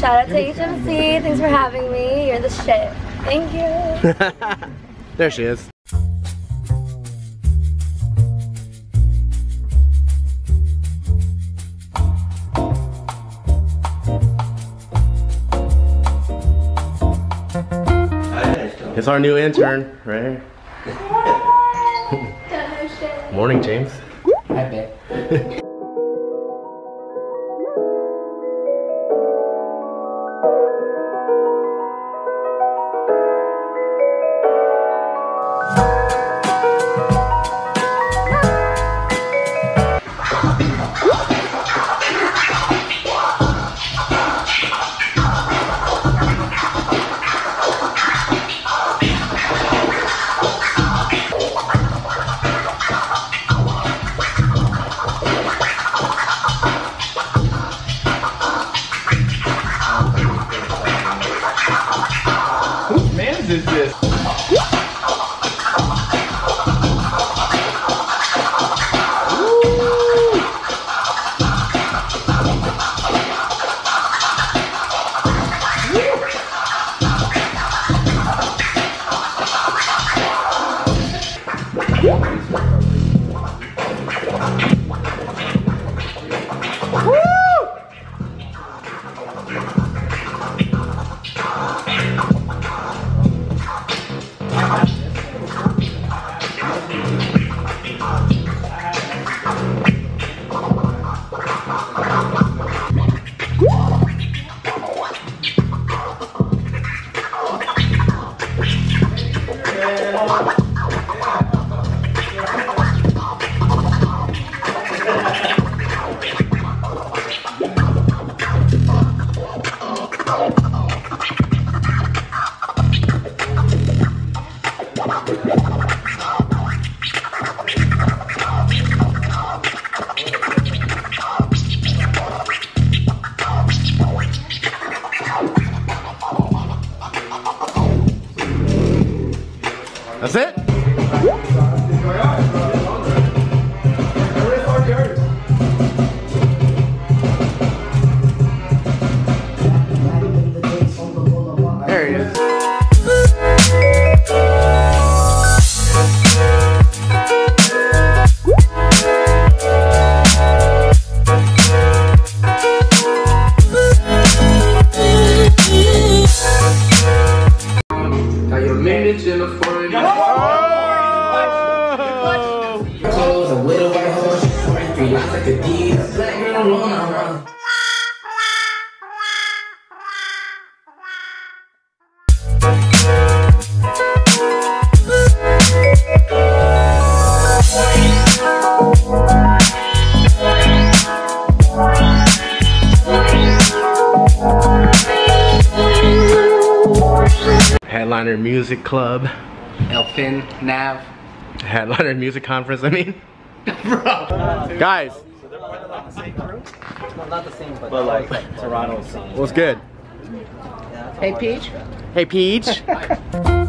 shout out to HMC. Thanks for having me. You're the shit. Thank you. there she is. It's our new intern, right here. Morning, James. Hi, babe. Whoa. That's it? There he is. Widow white horse, wearing three lines like. Black girl, rolling around. Headliner Music Club. Elfin, Nav. Headliner Music Conference, I mean. Guys, Well, not the same, But like Toronto's scene. what's good? Hey, Peach. Hey, Peach.